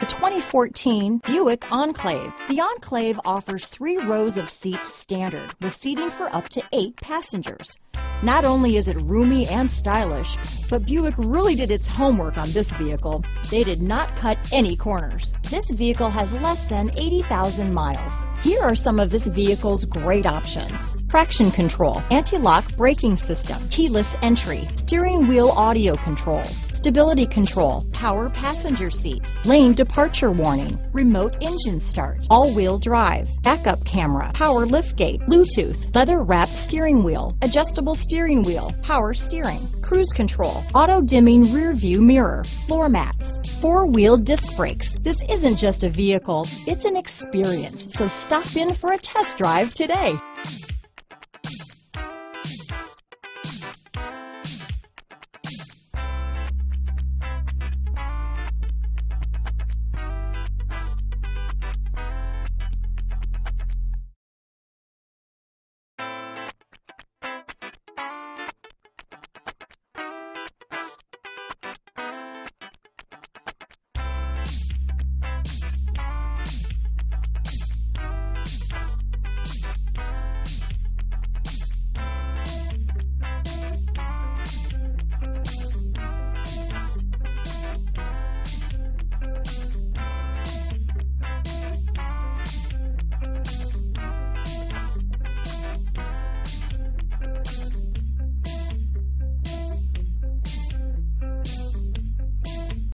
The 2014 Buick Enclave. The Enclave offers three rows of seats standard with seating for up to eight passengers. Not only is it roomy and stylish, but Buick really did its homework on this vehicle. They did not cut any corners. This vehicle has less than 80,000 miles. Here are some of this vehicle's great options. Traction control, anti-lock braking system, keyless entry, steering wheel audio controls, stability control, power passenger seat, lane departure warning, remote engine start, all-wheel drive, backup camera, power liftgate, Bluetooth, leather wrapped steering wheel, adjustable steering wheel, power steering, cruise control, auto dimming rear view mirror, floor mats, four-wheel disc brakes. This isn't just a vehicle, it's an experience. So stop in for a test drive today.